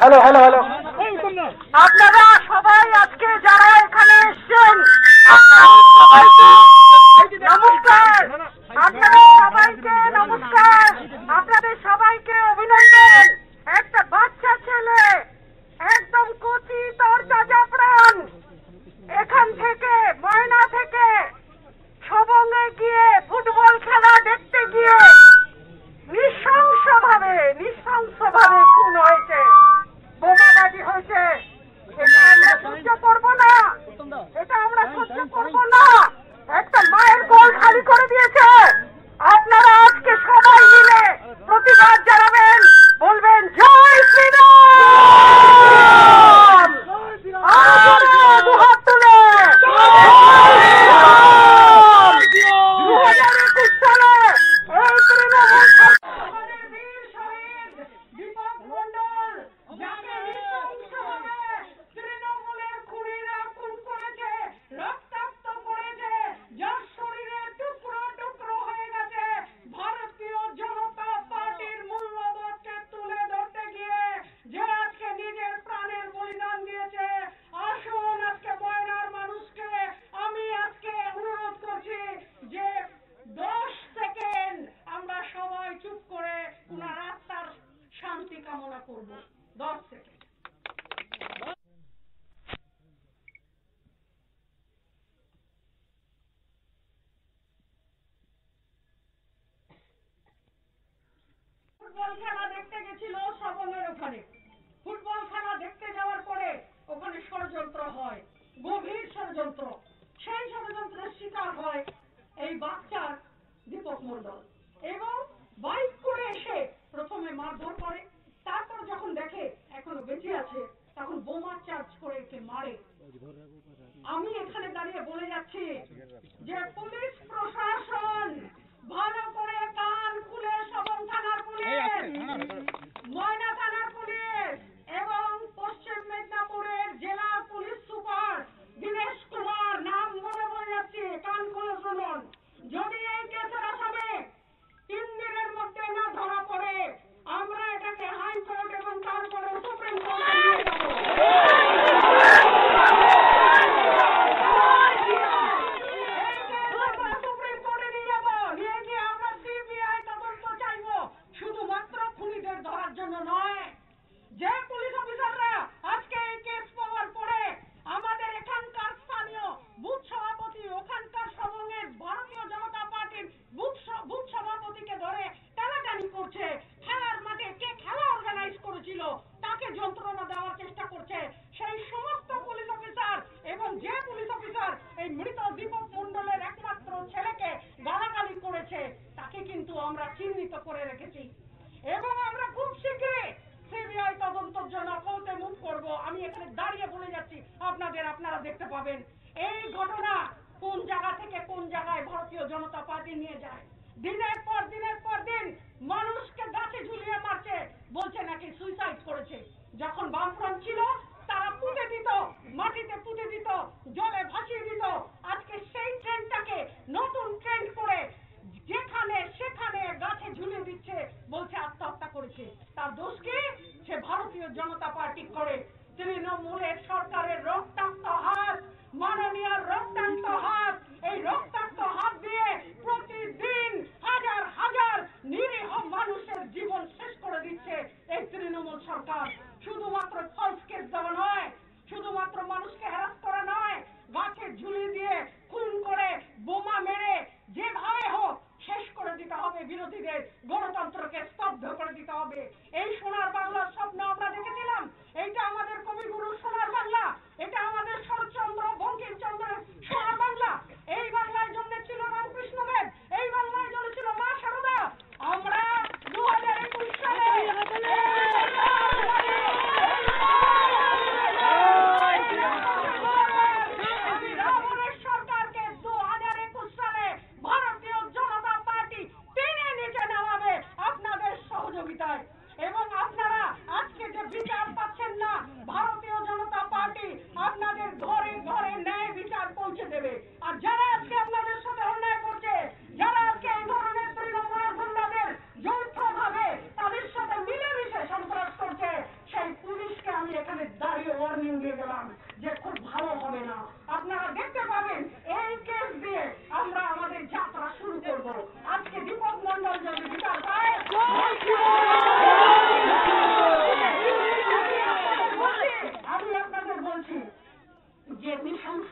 Hello hello hello আপনারা সবাই আজকে যারা এখানে এসছেন ফুটবল খেলা দেখতে গেছিল সাবমের ওখানে। ফুটবল খেলা দেখতে যাওয়ার পরে ওখানে ষড়যন্ত্র হয়, গভীর ষড়যন্ত্র। সেই ষড়যন্ত্রের শিকার হয় এই বাচ্চার দীপক মন্ডল এবং বাইক করে এসে প্রথমে মারধর করে, তারপর যখন দেখে এখনও বেঁচে আছে, তখন বোমা চার্জ করে একে মারে। আমরা চিহ্নিত করে রেখেছি। এবং আমরা খুব শীঘ্রে সিবিআই তদন্তর জন্য কৌতে মুখ করব। আমি এখানে দাঁড়িয়ে বলে যাচ্ছি, আপনাদের আপনারা দেখতে পাবেন। এই ঘটনা কোন জায়গা থেকে কোন জায়গায় ভারতীয় জনতা পার্টি নিয়ে যায়? দিনের পর দিনের পর দিন মানুষকে গাছে ঝুলিয়ে মারছে, বলছে নাকি সুইসাইড করেছে। যখন বামফ্রন্ট ছিল, তারা পুঁতে দিত, মাটিতে পুঁতে ঠিক করে جايبين حمل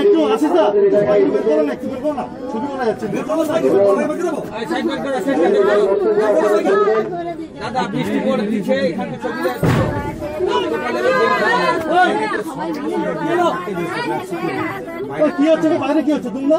একটু একটু বের করো না একটু দাদা বৃষ্টি পড়ে দিচ্ছে এখানে কি হচ্ছে বাইরে কি হচ্ছে তোমরা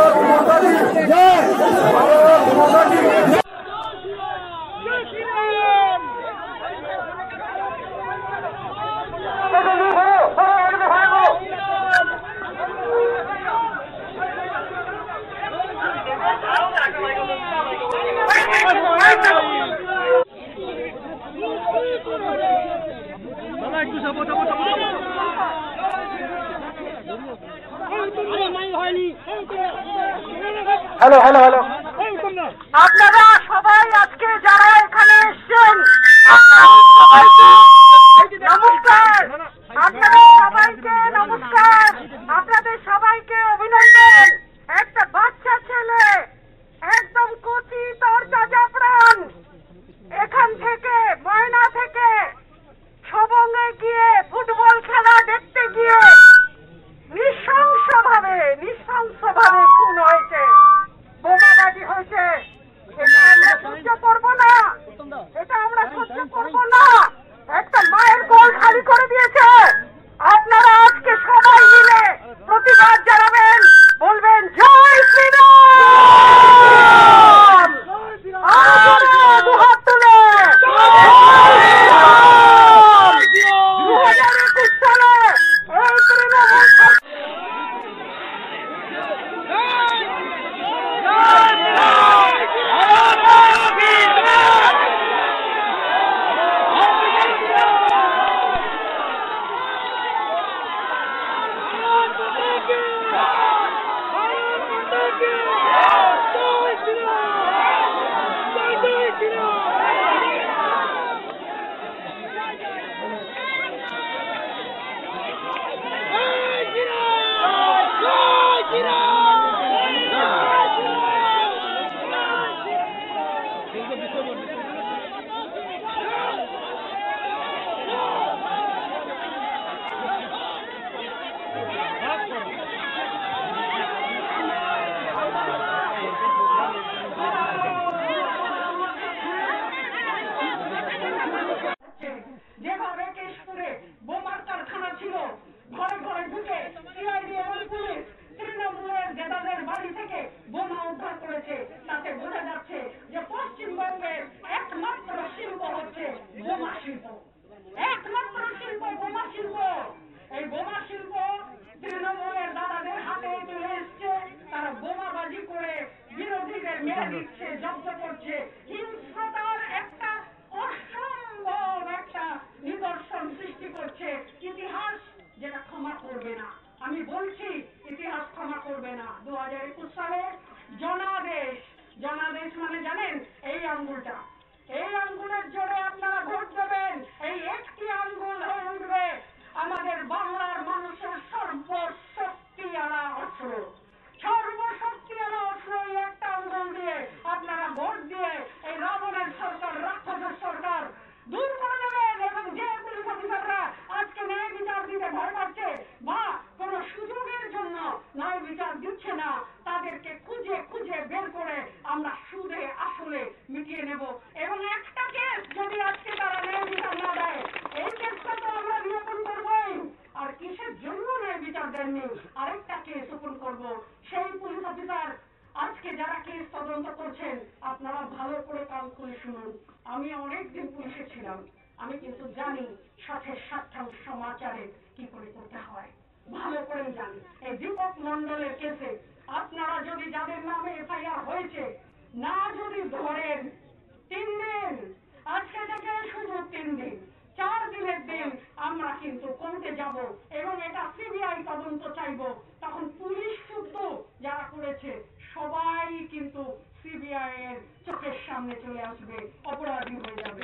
একটু চাপো চাপো চাপো হ্যালো হ্যালো হ্যালো আপনারা বলছি ইতিহাস ক্ষমা করবে না। দু হাজার একুশ সালের জনাদেশ দেননি আরেকটা কেস করব। সেই পুলিশ অফিসার আজকে যারা কেস তদন্ত করছেন, আপনারা ভালো করে কান খুলে শুনুন। আমি অনেকদিন পুলিশে ছিলাম। আমি কিন্তু জানি সাথে সাতটাংশ সমাচারে কি করে করতে হয়। ভালো করেই জানি। এই দীপক মন্ডলের কেসে আপনারা যদি যাদের নামে এফআইআর হয়েছে, না যদি ধরেন, তিন দিন। আজকে থেকে শুধু তিন দিন। চার দিনের দিন আমরা কিন্তু কোর্টে যাব এবং এটা সিবিআই তদন্ত চাইব। তখন পুলিশ শুদ্ধ যারা করেছে, সবাই কিন্তু সিবিআই এর চোখের সামনে চলে আসবে, অপরাধী হয়ে যাবে।